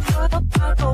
For the purple